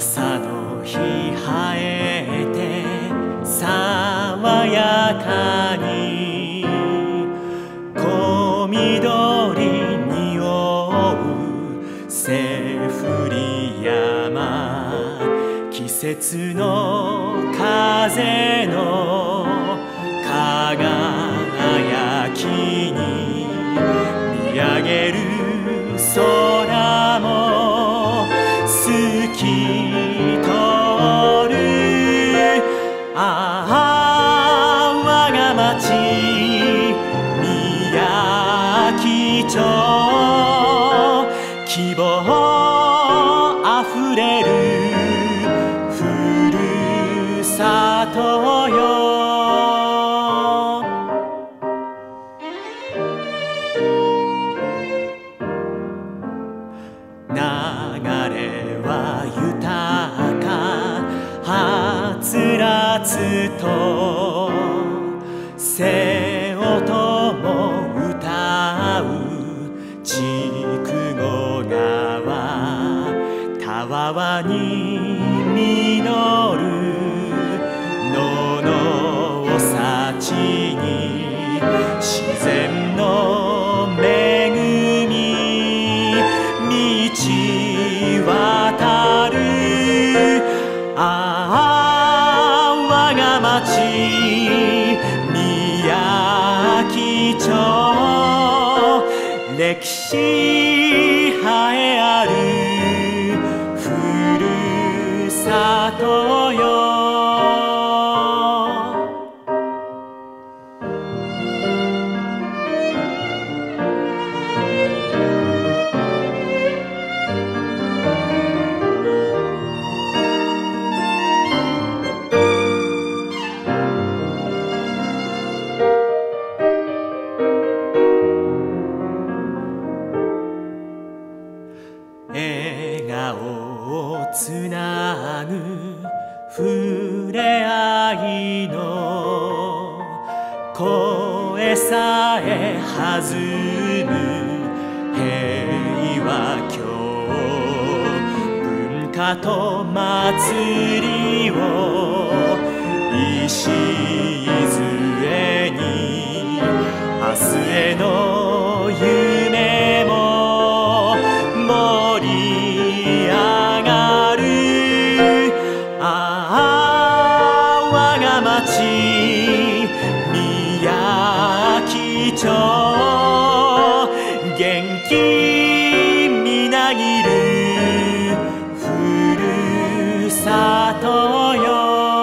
朝の日生えて爽やかに小緑におうセフリ山季節の風の輝きに見上げる空も好き望あふれるふるさとよ流れは豊かはつらつとたわわに実る野の幸に自然の恵み満ち渡るああ我が町宮城町歴史笑顔をつなぐ触れ合いの声さえ弾む。平和今日文化と祭りを礎に町宮城げんきみなぎるふるさとよ。